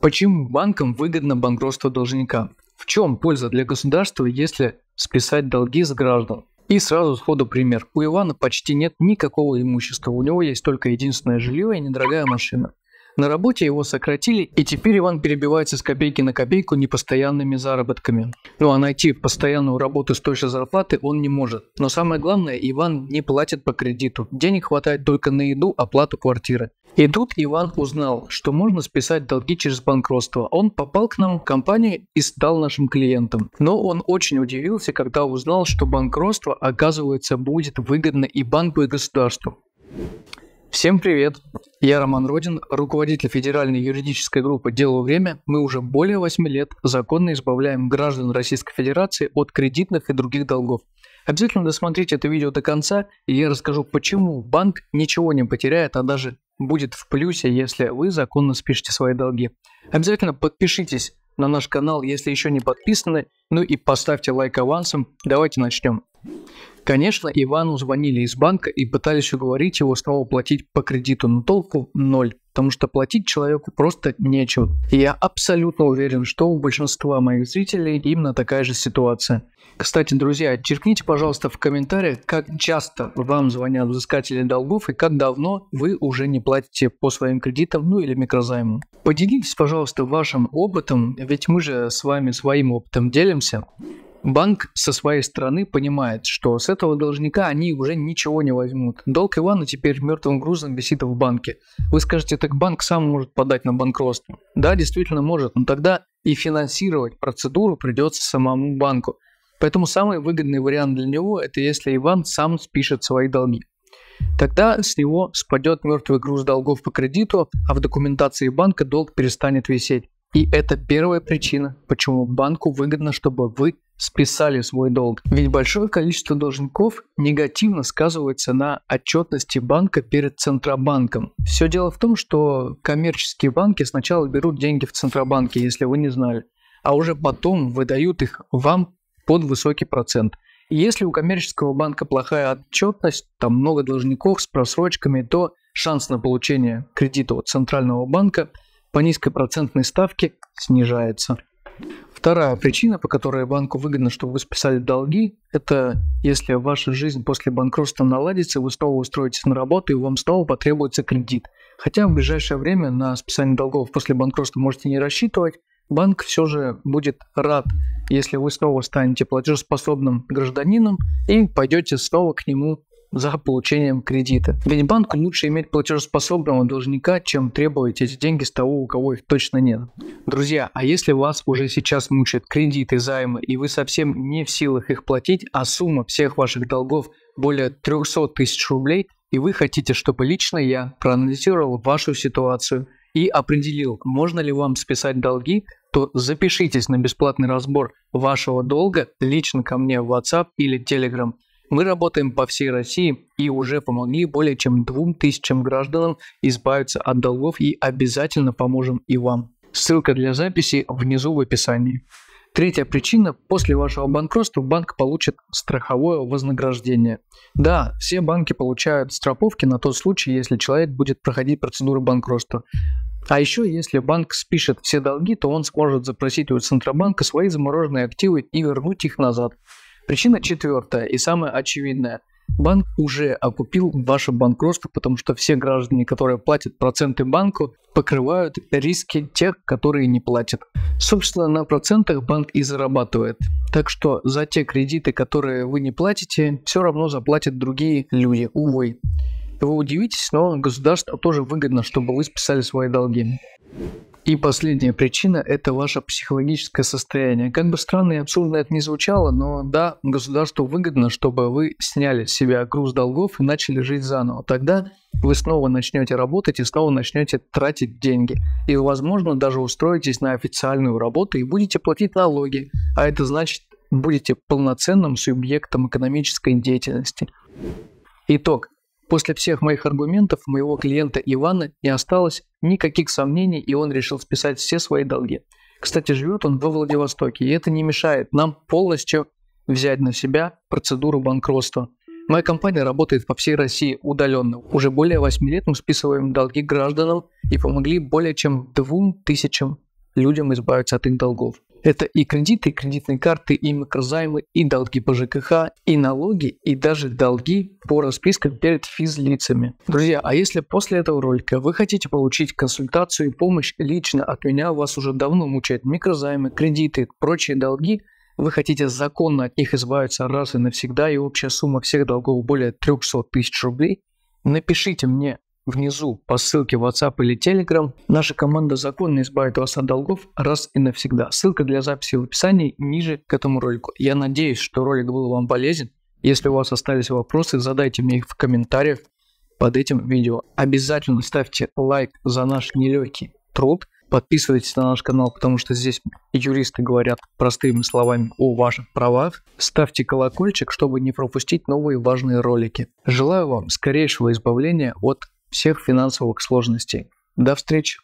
Почему банкам выгодно банкротство должника? В чем польза для государства, если списать долги с граждан? И сразу сходу пример. У Ивана почти нет никакого имущества, у него есть только единственное жилье и недорогая машина. На работе его сократили, и теперь Иван перебивается с копейки на копейку непостоянными заработками. Ну а найти постоянную работу с той же зарплаты он не может. Но самое главное, Иван не платит по кредиту. Денег хватает только на еду, оплату квартиры. И тут Иван узнал, что можно списать долги через банкротство. Он попал к нам в компанию и стал нашим клиентом. Но он очень удивился, когда узнал, что банкротство, оказывается, будет выгодно и банку, и государству. Всем привет! Я Роман Родин, руководитель федеральной юридической группы «Дело время». Мы уже более 8 лет законно избавляем граждан Российской Федерации от кредитных и других долгов. Обязательно досмотрите это видео до конца, и я расскажу, почему банк ничего не потеряет, а даже будет в плюсе, если вы законно спишете свои долги. Обязательно подпишитесь на наш канал, если еще не подписаны, ну и поставьте лайк авансом. Давайте начнем. Конечно, Ивану звонили из банка и пытались уговорить его снова платить по кредиту, но толку ноль, потому что платить человеку просто нечего. И я абсолютно уверен, что у большинства моих зрителей именно такая же ситуация. Кстати, друзья, черкните, пожалуйста, в комментариях, как часто вам звонят взыскатели долгов и как давно вы уже не платите по своим кредитам, ну или микрозаймам. Поделитесь, пожалуйста, вашим опытом, ведь мы же с вами своим опытом делимся. Банк со своей стороны понимает, что с этого должника они уже ничего не возьмут. Долг Ивана теперь мертвым грузом висит в банке. Вы скажете, так банк сам может подать на банкротство. Да, действительно может, но тогда и финансировать процедуру придется самому банку. Поэтому самый выгодный вариант для него – это если Иван сам спишет свои долги. Тогда с него спадет мертвый груз долгов по кредиту, а в документации банка долг перестанет висеть. И это первая причина, почему банку выгодно, чтобы вы списали свой долг. Ведь большое количество должников негативно сказывается на отчетности банка перед Центробанком. Все дело в том, что коммерческие банки сначала берут деньги в Центробанке, если вы не знали, а уже потом выдают их вам под высокий процент. И если у коммерческого банка плохая отчетность, там много должников с просрочками, то шанс на получение кредита от Центрального банка по низкой процентной ставке снижается. Вторая причина, по которой банку выгодно, чтобы вы списали долги, это если ваша жизнь после банкротства наладится, вы снова устроитесь на работу и вам снова потребуется кредит. Хотя в ближайшее время на списание долгов после банкротства можете не рассчитывать, банк все же будет рад, если вы снова станете платежеспособным гражданином и пойдете снова к нему за получением кредита. Ведь банку лучше иметь платежеспособного должника, чем требовать эти деньги с того, у кого их точно нет. Друзья, а если вас уже сейчас мучают кредиты, займы, и вы совсем не в силах их платить, а сумма всех ваших долгов более 300 тысяч рублей, и вы хотите, чтобы лично я проанализировал вашу ситуацию и определил, можно ли вам списать долги, то запишитесь на бесплатный разбор вашего долга лично ко мне в WhatsApp или Telegram – мы работаем по всей России и уже помогли более чем двум тысячам гражданам избавиться от долгов и обязательно поможем и вам. Ссылка для записи внизу в описании. Третья причина. После вашего банкротства банк получит страховое вознаграждение. Да, все банки получают страховки на тот случай, если человек будет проходить процедуру банкротства. А еще, если банк спишет все долги, то он сможет запросить у Центробанка свои замороженные активы и вернуть их назад. Причина четвертая и самая очевидная. Банк уже окупил ваше банкротство, потому что все граждане, которые платят проценты банку, покрывают риски тех, которые не платят. Собственно, на процентах банк и зарабатывает. Так что за те кредиты, которые вы не платите, все равно заплатят другие люди, увы. Вы удивитесь, но государству тоже выгодно, чтобы вы списали свои долги. И последняя причина – это ваше психологическое состояние. Как бы странно и абсурдно это ни звучало, но да, государству выгодно, чтобы вы сняли с себя груз долгов и начали жить заново. Тогда вы снова начнете работать и снова начнете тратить деньги. И, возможно, даже устроитесь на официальную работу и будете платить налоги. А это значит, будете полноценным субъектом экономической деятельности. Итог. После всех моих аргументов моего клиента Ивана не осталось никаких сомнений, и он решил списать все свои долги. Кстати, живет он во Владивостоке, и это не мешает нам полностью взять на себя процедуру банкротства. Моя компания работает по всей России удаленно. Уже более 8 лет мы списываем долги гражданам и помогли более чем двум тысячам людям избавиться от их долгов. Это и кредиты, и кредитные карты, и микрозаймы, и долги по ЖКХ, и налоги, и даже долги по распискам перед физлицами. Друзья, а если после этого ролика вы хотите получить консультацию и помощь лично от меня, вас уже давно мучают микрозаймы, кредиты, прочие долги, вы хотите законно от них избавиться раз и навсегда, и общая сумма всех долгов более 300 тысяч рублей, напишите мне внизу по ссылке в WhatsApp или Telegram. Наша команда законно избавит вас от долгов раз и навсегда. Ссылка для записи в описании ниже к этому ролику. Я надеюсь, что ролик был вам полезен. Если у вас остались вопросы, задайте мне их в комментариях под этим видео. Обязательно ставьте лайк за наш нелегкий труд. Подписывайтесь на наш канал, потому что здесь юристы говорят простыми словами о ваших правах. Ставьте колокольчик, чтобы не пропустить новые важные ролики. Желаю вам скорейшего избавления от всех финансовых сложностей. До встречи!